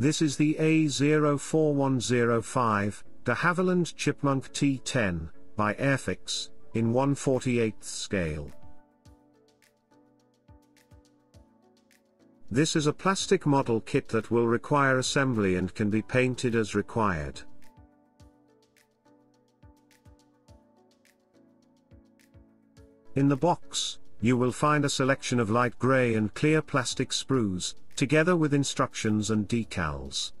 This is the A04105, de Havilland Chipmunk T10, by Airfix, in 148th scale. This is a plastic model kit that will require assembly and can be painted as required. In the box, you will find a selection of light grey and clear plastic sprues, together with instructions and decals.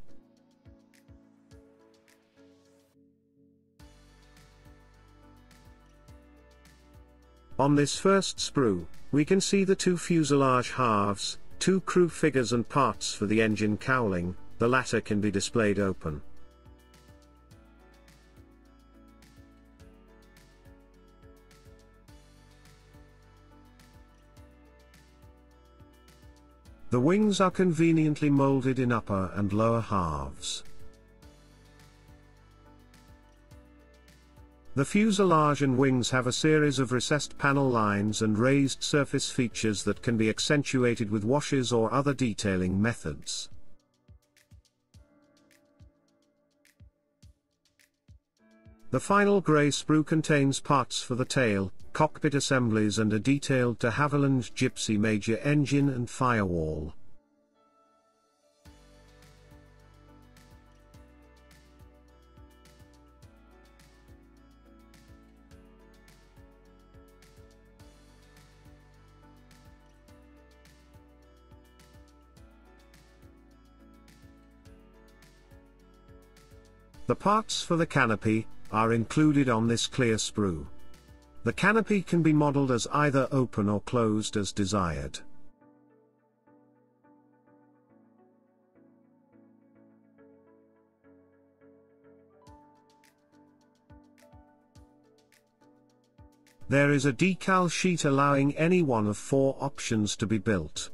On this first sprue, we can see the two fuselage halves, two crew figures and parts for the engine cowling, the latter can be displayed open. The wings are conveniently molded in upper and lower halves. The fuselage and wings have a series of recessed panel lines and raised surface features that can be accentuated with washes or other detailing methods. The final grey sprue contains parts for the tail, cockpit assemblies and a detailed de Havilland Gipsy major engine and firewall. The parts for the canopy are included on this clear sprue. The canopy can be modeled as either open or closed as desired. There is a decal sheet allowing any one of four options to be built.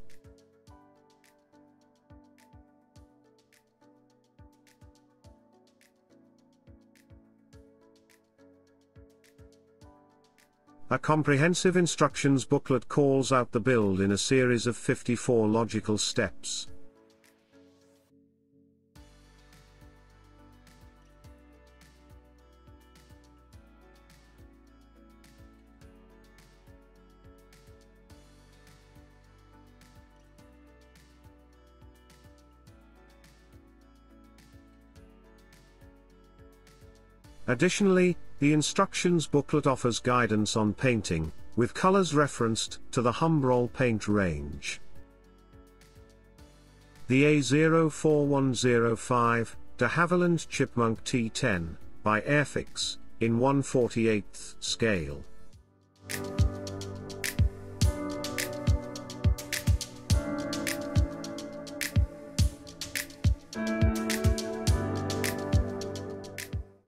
A comprehensive instructions booklet calls out the build in a series of 54 logical steps. Additionally, the instructions booklet offers guidance on painting, with colors referenced to the Humbrol paint range. The A04105, de Havilland Chipmunk T10, by Airfix, in 148th scale.